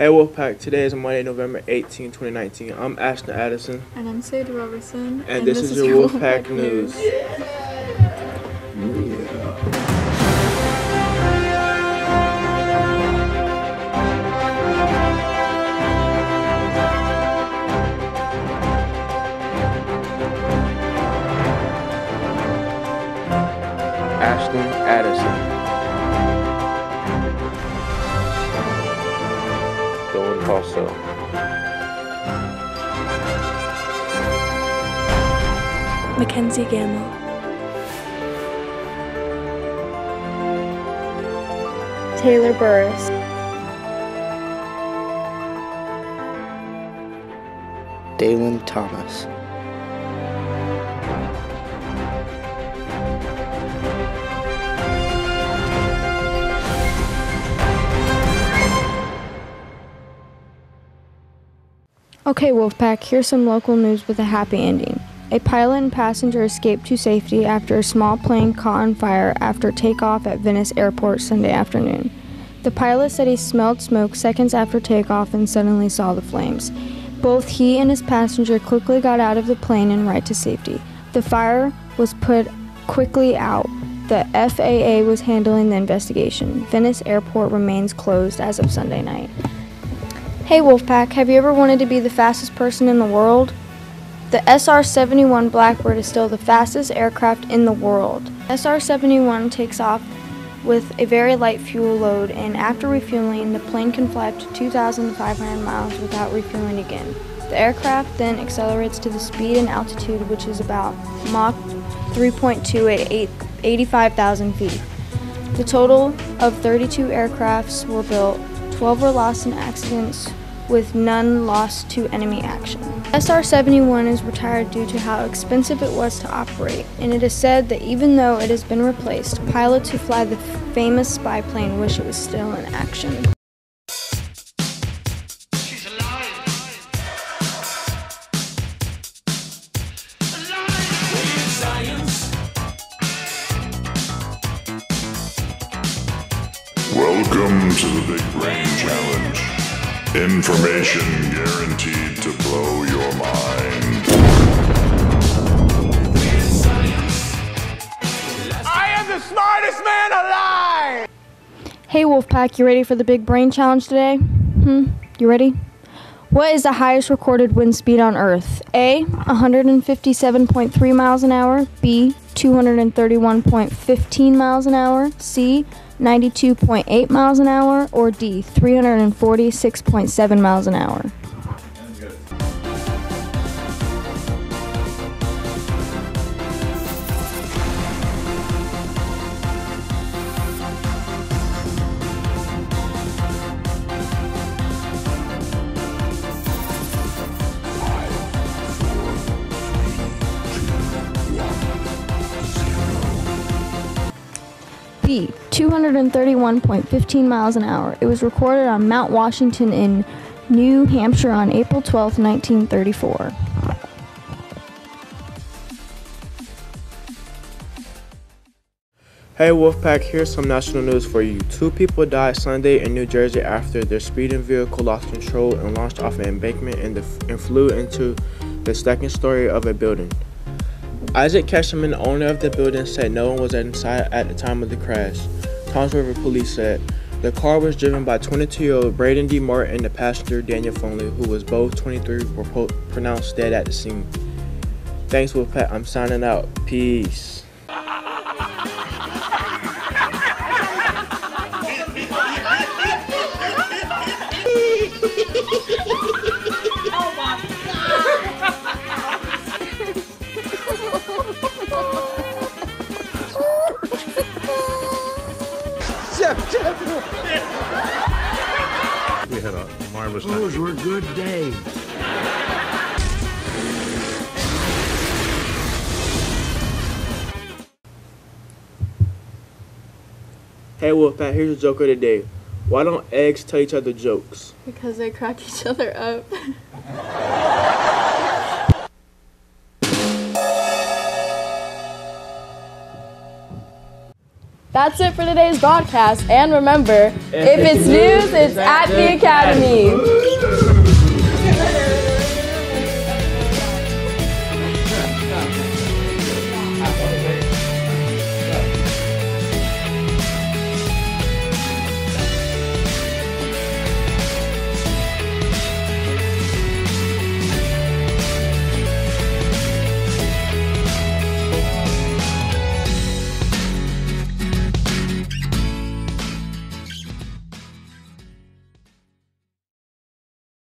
Hey Wolfpack, today is Monday, November 18, 2019. I'm Ashton Addison. And I'm Sadie Robertson. And, and this, this, is your Wolfpack, Wolfpack News. news. Ashton Addison. Also. Mackenzie Gamble. Taylor Burris. Dalen Thomas. Okay, Wolfpack, here's some local news with a happy ending. A pilot and passenger escaped to safety after a small plane caught on fire after takeoff at Venice Airport Sunday afternoon. The pilot said he smelled smoke seconds after takeoff and suddenly saw the flames. Both he and his passenger quickly got out of the plane and right to safety. The fire was put quickly out. The FAA was handling the investigation. Venice Airport remains closed as of Sunday night. Hey Wolfpack, have you ever wanted to be the fastest person in the world? The SR 71 Blackbird is still the fastest aircraft in the world. SR 71 takes off with a very light fuel load, and after refueling, the plane can fly up to 2,500 miles without refueling again. The aircraft then accelerates to the speed and altitude, which is about Mach 3.2 at 85,000 feet. The total of 32 aircrafts were built, 12 were lost in accidents, with none lost to enemy action. SR-71 is retired due to how expensive it was to operate, and it is said that even though it has been replaced, pilots who fly the famous spy plane wish it was still in action. Welcome to the Big Brain Challenge. Information guaranteed to blow your mind. I am the smartest man alive! Hey Wolfpack, you ready for the big brain challenge today? Hmm, you ready? What is the highest recorded wind speed on Earth? A. 157.3 miles an hour. B. 231.15 miles an hour. C. 92.8 miles an hour, or D, 346.7 miles an hour. Speed, 231.15 miles an hour. It was recorded on Mount Washington in New Hampshire on April 12, 1934. Hey Wolfpack, here's some national news for you. Two people died Sunday in New Jersey after their speeding vehicle lost control and launched off an embankment and, and flew into the second story of a building. Isaac Kesselman, owner of the building, said no one was inside at the time of the crash. Toms River police said the car was driven by 22-year-old Braden D. Martin and the passenger Daniel Foley, who was both 23, were pronounced dead at the scene. Thanks, Wolfpack. I'm signing out. Peace. We had a marvelous night. Those were good days. Hey Wolfpack, here's a joke of the day. Why don't eggs tell each other jokes? Because they crack each other up. That's it for today's broadcast. And remember, if, it's news, it's at the Academy.